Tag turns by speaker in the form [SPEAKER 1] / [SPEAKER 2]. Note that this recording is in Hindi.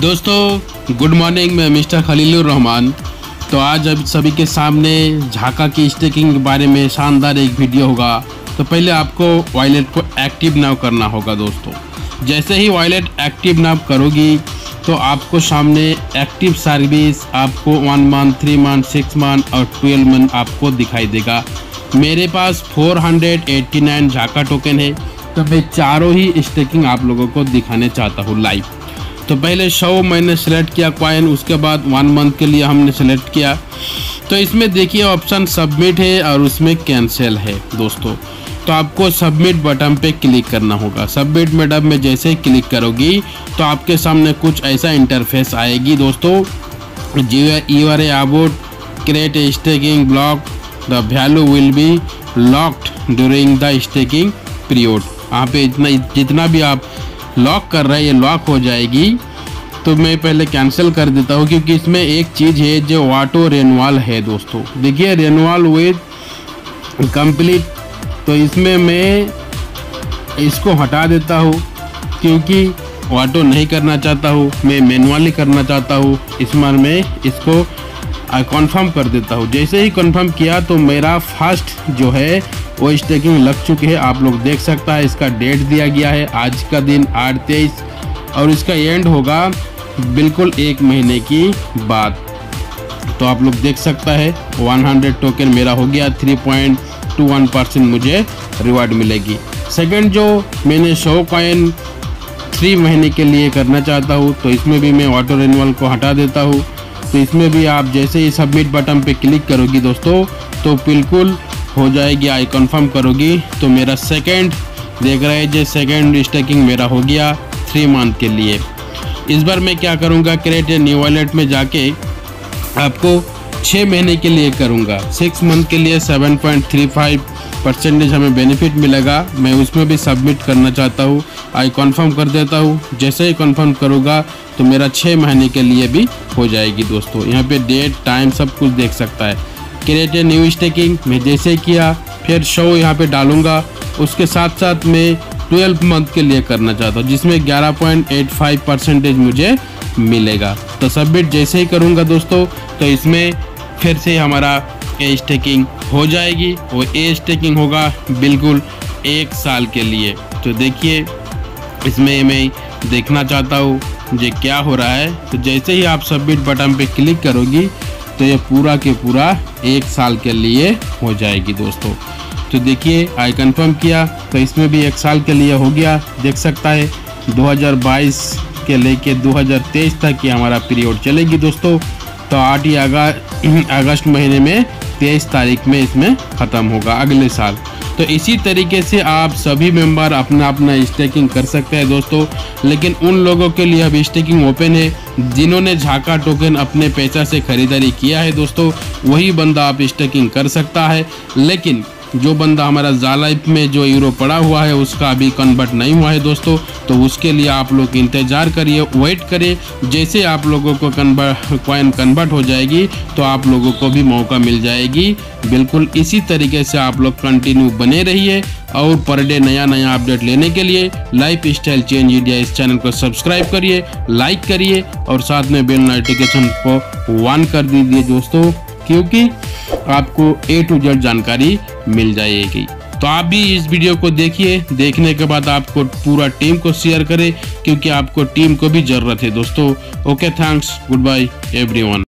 [SPEAKER 1] दोस्तों गुड मॉर्निंग मैं मिस्टर खलीलुर रहमान। तो आज अब सभी के सामने झाका की स्टेकिंग के बारे में शानदार एक वीडियो होगा। तो पहले आपको वॉयलेट को एक्टिव नाव करना होगा दोस्तों। जैसे ही वॉयलेट एक्टिव नाव करोगी तो आपको सामने एक्टिव सर्विस आपको one month three month six month और ट्वेल्व मंथ आपको दिखाई देगा। मेरे पास 489 झाका टोकन है तो मैं चारों ही स्टेकिंग आप लोगों को दिखाने चाहता हूँ लाइव तो पहले शो मैंने सेलेक्ट किया कॉइन उसके बाद वन मंथ के लिए हमने सेलेक्ट किया। तो इसमें देखिए ऑप्शन सबमिट है और उसमें कैंसिल है दोस्तों। तो आपको सबमिट बटन पे क्लिक करना होगा। सबमिट बटन में जैसे क्लिक करोगी तो आपके सामने कुछ ऐसा इंटरफेस आएगी दोस्तों। जी you are about create staking block the value will be locked during the staking period यहाँ पे इतना जितना भी आप लॉक कर रहा है, ये लॉक हो जाएगी। तो मैं पहले कैंसिल कर देता हूँ, क्योंकि इसमें एक चीज़ है जो ऑटो रेनवाल है दोस्तों। देखिए रेनवाल विद कंप्लीट तो इसमें मैं इसको हटा देता हूँ, क्योंकि ऑटो नहीं करना चाहता हूँ, मैं मैनुअली करना चाहता हूँ। इस बार मैं इसको कंफर्म कर देता हूँ। जैसे ही कंफर्म किया तो मेरा फ़र्स्ट जो है वो स्टेकिंग लग चुके हैं, आप लोग देख सकता है, इसका डेट दिया गया है, आज का दिन आठ तेईस, और इसका एंड होगा बिल्कुल एक महीने की बाद। तो आप लोग देख सकता है 100 टोकन मेरा हो गया 3.21 परसेंट मुझे रिवार्ड मिलेगी। सेकंड जो मैंने शो कॉइन थ्री महीने के लिए करना चाहता हूँ तो इसमें भी मैं ऑटो रेनुअल को हटा देता हूँ। तो इसमें भी आप जैसे ही सबमिट बटन पे क्लिक करोगी दोस्तों तो बिल्कुल हो जाएगी आई कंफर्म करोगी। तो मेरा सेकंड देख रहे हैं जो सेकंड स्टेकिंग मेरा हो गया थ्री मंथ के लिए। इस बार मैं क्या करूँगा क्रिएट न्यू वॉलेट में जाके आपको छः महीने के लिए करूँगा। सिक्स मंथ के लिए seven point three five percentage हमें बेनिफिट मिलेगा। मैं उसमें भी सबमिट करना चाहता हूँ। आई कंफर्म कर देता हूँ। जैसे ही कंफर्म करूँगा तो मेरा छः महीने के लिए भी हो जाएगी दोस्तों। यहाँ पे डेट टाइम सब कुछ देख सकता है। क्रिएट ए न्यू स्टेकिंग मैं जैसे किया, फिर शो यहाँ पे डालूँगा। उसके साथ साथ मैं ट्वेल्व मंथ के लिए करना चाहता हूँ, जिसमें 11.85 परसेंटेज मुझे मिलेगा। तो सबमिट जैसे ही करूँगा दोस्तों तो इसमें फिर से हमारा ए स्टेकिंग हो जाएगी। वो ए स्टेकिंग होगा बिल्कुल एक साल के लिए। तो देखिए, इसमें मैं देखना चाहता हूँ, ये क्या हो रहा है। तो जैसे ही आप सबमिट बटन पे क्लिक करोगी तो ये पूरा के पूरा एक साल के लिए हो जाएगी दोस्तों। तो देखिए आई कंफर्म किया तो इसमें भी एक साल के लिए हो गया। देख सकता है 2022 के लेके 2023 तक की हमारा पीरियड चलेगी दोस्तों। तो आठ ही अगस्त महीने में तेईस तारीख में इसमें ख़त्म होगा अगले साल। तो इसी तरीके से आप सभी मेंबर अपना अपना स्टेकिंग कर सकते हैं दोस्तों। लेकिन उन लोगों के लिए अब स्टेकिंग ओपन है, जिन्होंने झाका टोकन अपने पैसा से खरीदारी किया है दोस्तों, वही बंदा आप स्टेकिंग कर सकता है। लेकिन जो बंदा हमारा जालाइफ में जो यूरो पड़ा हुआ है, उसका अभी कन्वर्ट नहीं हुआ है दोस्तों। तो उसके लिए आप लोग इंतज़ार करिए वेट करिए। जैसे आप लोगों को कन्वर्ट कॉइन कन्वर्ट हो जाएगी तो आप लोगों को भी मौका मिल जाएगी। बिल्कुल इसी तरीके से आप लोग कंटिन्यू बने रहिए और पर डे नया नया अपडेट लेने के लिए लाइफ स्टाइल चेंज इंडिया इस चैनल को सब्सक्राइब करिए लाइक करिए और साथ में बेल नोटिफिकेशन को वन कर दीजिए दोस्तों। क्योंकि आपको ए टू जेड जानकारी मिल जाएगी। तो आप भी इस वीडियो को देखिए। देखने के बाद आपको पूरा टीम को शेयर करें, क्योंकि आपको टीम को भी ज़रूरत है। दोस्तों okay thanks good bye everyone